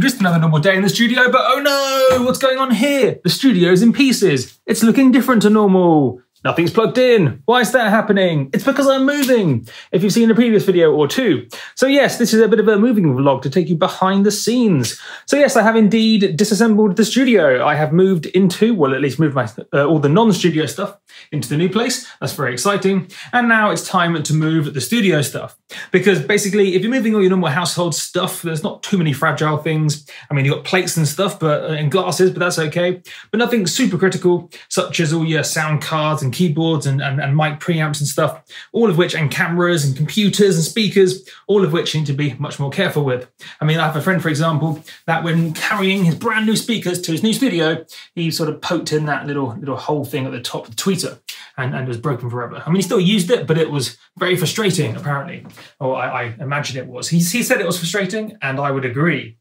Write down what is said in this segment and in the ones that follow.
Just another normal day in the studio, but oh no, what's going on here? The studio's in pieces. It's looking different to normal. Nothing's plugged in. Why is that happening? It's because I'm moving, if you've seen a previous video or two. So yes, this is a bit of a moving vlog to take you behind the scenes. So yes, I have indeed disassembled the studio. I have moved into, well, at least moved my uh, all the non-studio stuff into the new place. That's very exciting. And now it's time to move the studio stuff. Because basically, if you're moving all your normal household stuff, there's not too many fragile things. I mean, you've got plates and stuff, but uh, and glasses, but that's okay. But nothing super critical, such as all your sound cards and keyboards and, and, and mic preamps and stuff, all of which, and cameras and computers and speakers, all of which you need to be much more careful with. I mean, I have a friend, for example, that when carrying his brand new speakers to his new studio, he sort of poked in that little little hole thing at the top of the tweeter and, and it was broken forever. I mean, he still used it, but it was very frustrating, apparently. Or I, I imagine it was. He, he said it was frustrating, and I would agree.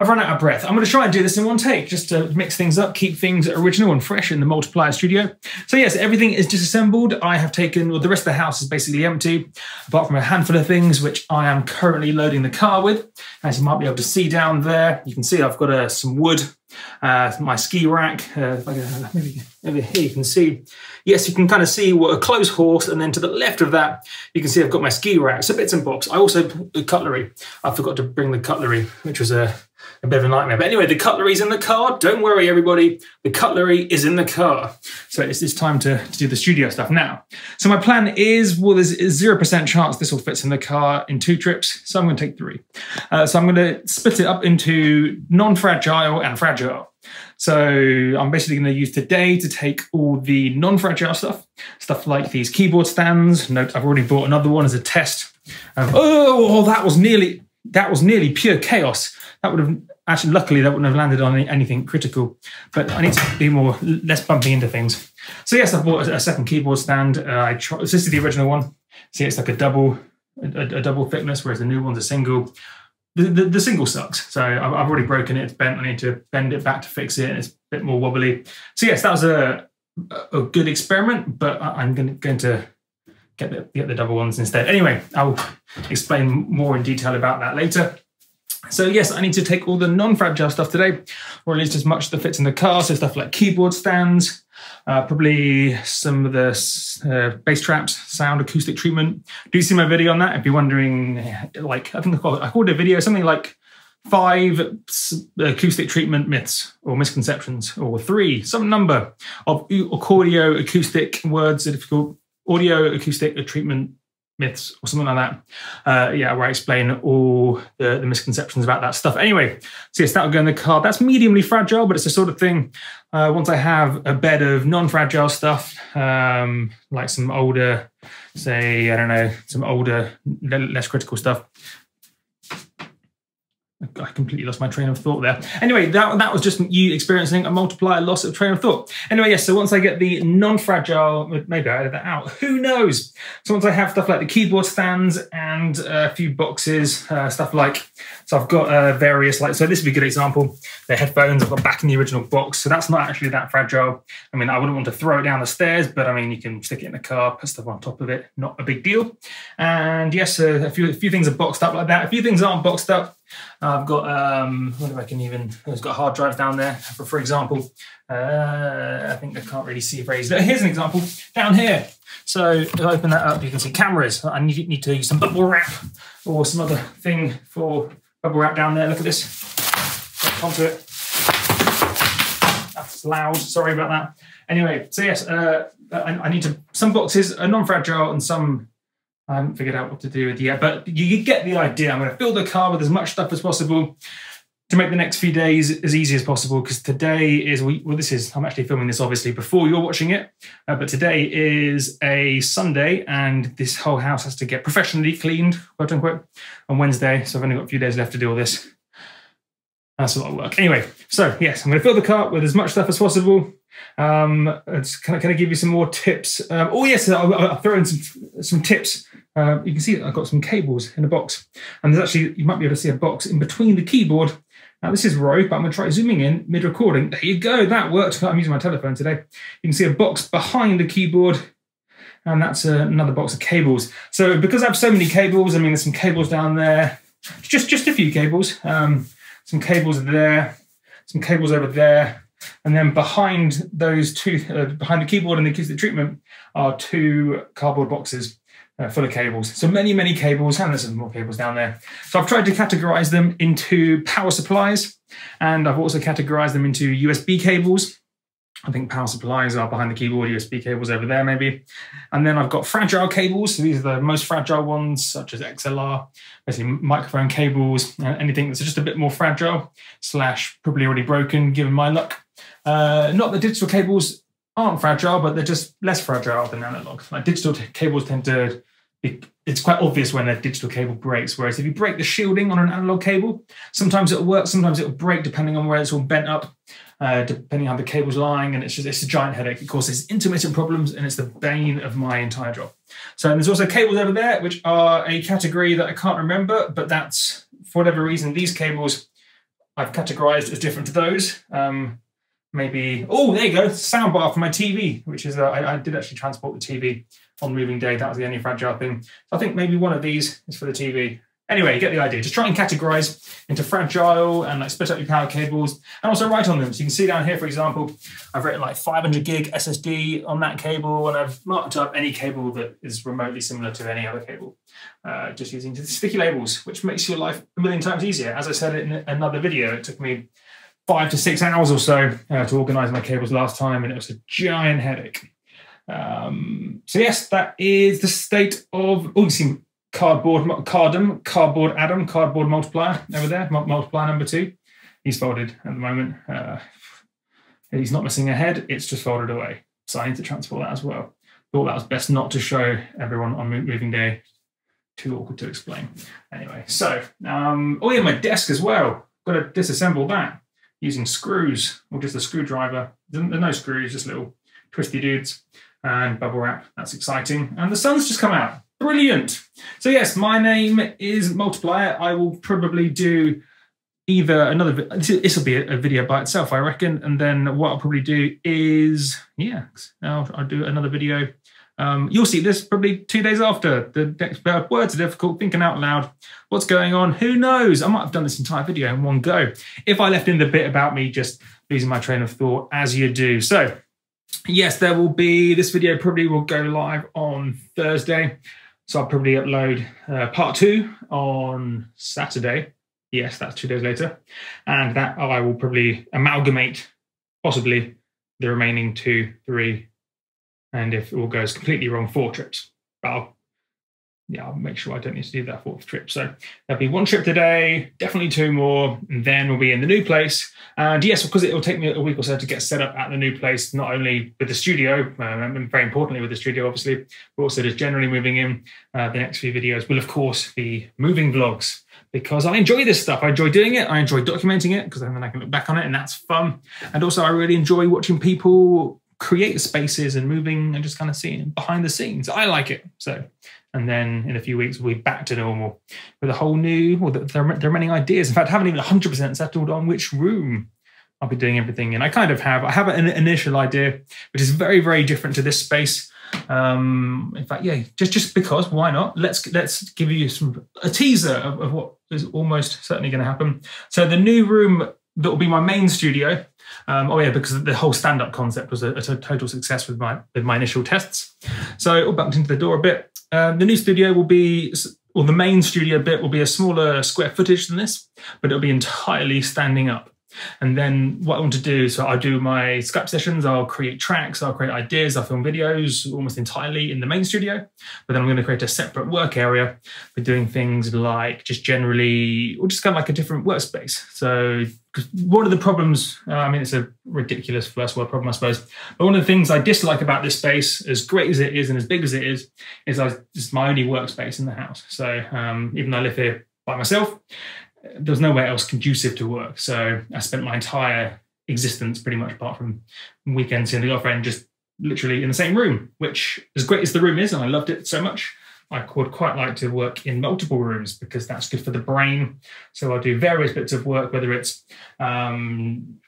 I've run out of breath. I'm going to try and do this in one take just to mix things up, keep things original and fresh in the multiplier studio. So yes, everything is disassembled. I have taken, well, the rest of the house is basically empty, apart from a handful of things which I am currently loading the car with. As you might be able to see down there, you can see I've got uh, some wood, uh, my ski rack, uh, maybe over here you can see. Yes, you can kind of see what a clothes horse, and then to the left of that, you can see I've got my ski rack. So bits and bobs. I also, the cutlery, I forgot to bring the cutlery, which was a a bit of a nightmare. But anyway, the cutlery's in the car. Don't worry, everybody. The cutlery is in the car. So it's, it's time to, to do the studio stuff now. So my plan is, well, there's a 0% chance this will fit in the car in two trips. So I'm going to take three. Uh, so I'm going to split it up into non-fragile and fragile. So I'm basically going to use today to take all the non-fragile stuff, stuff like these keyboard stands. Note, I've already bought another one as a test. Um, oh, that was nearly that was nearly pure chaos. That would have actually, luckily, that wouldn't have landed on anything critical. But I need to be more less bumping into things. So yes, I bought a, second keyboard stand. Uh, I tried, this is the original one. See, it's like a double, a, a double thickness, whereas the new one's a single. The, the, the, single sucks. So I've, I've already broken it. It's bent. I need to bend it back to fix it. And it's a bit more wobbly. So yes, that was a a good experiment, but I'm going to, going to get the, get the double ones instead. Anyway, I'll explain more in detail about that later. So yes, I need to take all the non-fragile stuff today, or at least as much that fits in the car. So stuff like keyboard stands, uh, probably some of the uh, bass traps, sound acoustic treatment. Do you see my video on that? If you're wondering, like I think I called, I called a video something like five acoustic treatment myths or misconceptions, or three, some number of audio acoustic words, that if you call audio acoustic treatment myths or something like that. Uh, yeah, where I explain all the, the, misconceptions about that stuff. Anyway, so yes, that'll go in the card. That's mediumly fragile, but it's the sort of thing. Uh, once I have a bed of non-fragile stuff, um, like some older, say I don't know, some older, less critical stuff, I completely lost my train of thought there. Anyway, that, that was just you experiencing a multiplier loss of train of thought. Anyway, yes, so once I get the non-fragile, maybe I edited that out, who knows? So once I have stuff like the keyboard stands and a few boxes, uh, stuff like, so I've got uh, various, like, so this would be a good example. The headphones I've got back in the original box, so that's not actually that fragile. I mean, I wouldn't want to throw it down the stairs, but I mean, you can stick it in the car, put stuff on top of it, not a big deal. And yes, uh, a few, a few things are boxed up like that. A few things aren't boxed up. I've got, um, what if I can even, it's got hard drives down there, for, for example. Uh, I think I can't really see very easily. Here's an example down here. So if I open that up, you can see cameras. I need, need to use some bubble wrap or some other thing for bubble wrap down there. Look at this. onto it. That's loud. Sorry about that. Anyway, so yes, uh, I, I need to, some boxes are non-fragile and some I haven't figured out what to do with yet, but you get the idea. I'm going to fill the car with as much stuff as possible to make the next few days as easy as possible because today is well this is i'm actually filming this obviously before you're watching it uh, but today is a sunday and this whole house has to get professionally cleaned quote unquote on wednesday so i've only got a few days left to do all this that's a lot of work anyway so yes i'm going to fill the car with as much stuff as possible um, can, I, can I give you some more tips? Um, oh yes, I'll, I'll, throw in some some tips. Uh, you can see I've got some cables in a box, and there's actually you might be able to see a box in between the keyboard. Now this is Rogue, but I'm going to try zooming in mid-recording. There you go, that worked. I'm using my telephone today. You can see a box behind the keyboard, and that's uh, another box of cables. So because I have so many cables, I mean there's some cables down there, just just a few cables. Um, some cables there, some cables over there, and then behind those two, uh, behind the keyboard and the acoustic treatment, are two cardboard boxes uh, full of cables. So many, many cables, and there's some more cables down there. So I've tried to categorize them into power supplies, and I've also categorized them into USB cables. I think power supplies are behind the keyboard, USB cables over there maybe. And then I've got fragile cables. So these are the most fragile ones, such as XLR, basically microphone cables, anything that's just a bit more fragile, slash probably already broken, given my luck. Uh, not the digital cables aren't fragile, but they're just less fragile than analog. Like digital cables tend to be, it's quite obvious when a digital cable breaks. Whereas if you break the shielding on an analog cable, sometimes it'll work, sometimes it'll break depending on where it's all bent up uh, depending on how the cable's lying, and it's just it's a giant headache. It causes intermittent problems, and it's the bane of my entire job. So there's also cables over there, which are a category that I can't remember, but that's for whatever reason these cables I've categorized as different to those. Um, maybe oh there you go, soundbar for my TV, which is uh, I, did actually transport the TV on moving day. That was the only fragile thing. So I think maybe one of these is for the TV. Anyway, you get the idea. Just try and categorize into fragile and like split up your power cables and also write on them. So you can see down here, for example, I've written like 500 gig SSD on that cable and I've marked up any cable that is remotely similar to any other cable, uh, just using sticky labels, which makes your life a million times easier. As I said in another video, it took me five to six hours or so uh, to organize my cables last time and it was a giant headache. Um, so yes, that is the state of, oh, you see cardboard cardum, cardboard Adam, cardboard multiplier over there, multiplier number two. He's folded at the moment. Uh, he's not missing a head, it's just folded away. So I need to transport that as well. Thought that was best not to show everyone on moving day. Too awkward to explain. Anyway, so, um, oh yeah, my desk as well. Got to disassemble that using screws or just a screwdriver. There's no screws, just little twisty dudes and bubble wrap. That's exciting. And the sun's just come out. Brilliant. So yes, my name is Multiplier. I will probably do either another, this will be a video by itself, I reckon. And then what I'll probably do is, yeah, I'll, I'll do another video. Um, you'll see this probably two days after. The next uh, words are difficult, thinking out loud. What's going on? Who knows? I might have done this entire video in one go. If I left in the bit about me just losing my train of thought, as you do. So, yes, there will be, this video probably will go live on Thursday. So I'll probably upload uh, part two on Saturday. Yes, that's two days later. And that I will probably amalgamate possibly the remaining two, three, and if it all goes completely wrong, four trips. But I'll, yeah, I'll make sure I don't need to do that fourth trip. So there'll be one trip today, definitely two more, and then we'll be in the new place. And yes, because it will take me a week or so to get set up at the new place, not only with the studio, uh, and very importantly with the studio, obviously, but also just generally moving in. Uh, the next few videos will, of course, be moving vlogs because I enjoy this stuff. I enjoy doing it. I enjoy documenting it because then I can look back on it and that's fun. And also, I really enjoy watching people create spaces and moving and just kind of seeing behind the scenes. I like it. So, and then in a few weeks, we'll be back to normal with a whole new, well, there, are, there are many ideas. In fact, I haven't even 100% settled on which room I'll be doing everything in. I kind of have, I have an initial idea, which is very, very different to this space. Um, in fact, yeah, just just because, why not? Let's let's give you some a teaser of, of what is almost certainly going to happen. So the new room that will be my main studio. Um, oh yeah, because the whole stand-up concept was a, a, total success with my with my initial tests. So I bumped into the door a bit. Um, the new studio will be, or the main studio bit will be a smaller square footage than this, but it'll be entirely standing up. And then what I want to do, so I do my Skype sessions, I'll create tracks, I'll create ideas, I'll film videos almost entirely in the main studio. But then I'm going to create a separate work area for doing things like just generally, or just kind of like a different workspace. So one of the problems, uh, I mean, it's a ridiculous first world problem, I suppose. But one of the things I dislike about this space, as great as it is and as big as it is, is I, it's my only workspace in the house. So um, even though I live here by myself, there's nowhere else conducive to work. So I spent my entire existence, pretty much apart from weekends in the girlfriend, just literally in the same room. Which, as great as the room is, and I loved it so much, I would quite like to work in multiple rooms because that's good for the brain. So I'll do various bits of work, whether it's um,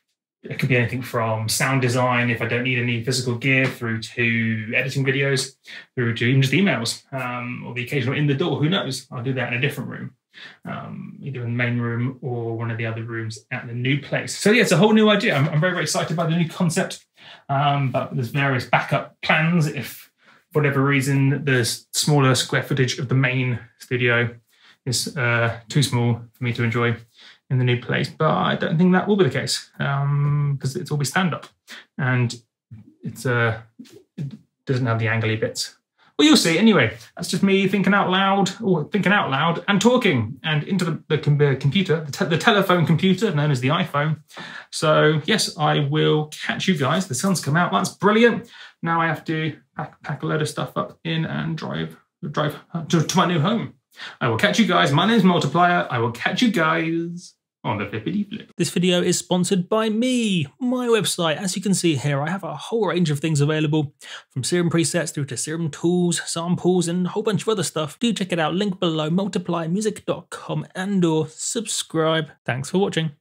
it could be anything from sound design if I don't need any physical gear, through to editing videos, through to even just emails um, or the occasional in the door. Who knows? I'll do that in a different room. Um, either in the main room or one of the other rooms at the new place. So yeah, it's a whole new idea. I'm, I'm very, very excited by the new concept. Um, but there's various backup plans if for whatever reason the smaller square footage of the main studio is uh, too small for me to enjoy in the new place. But I don't think that will be the case because um, it's all be stand up and it's uh, it doesn't have the angly bits. Well, you'll see. Anyway, that's just me thinking out loud, or thinking out loud and talking, and into the, the com- uh, computer, the, te- the, telephone computer known as the iPhone. So, yes, I will catch you guys. The sun's come out. That's brilliant. Now I have to pack, pack a load of stuff up in and drive drive uh, to, to my new home. I will catch you guys. My name is Multiplier. I will catch you guys on the flippity flip. This video is sponsored by me, my website. As you can see here, I have a whole range of things available from serum presets through to serum tools, samples, and a whole bunch of other stuff. Do check it out. Link below, multipliermusic.com and or subscribe. Thanks for watching.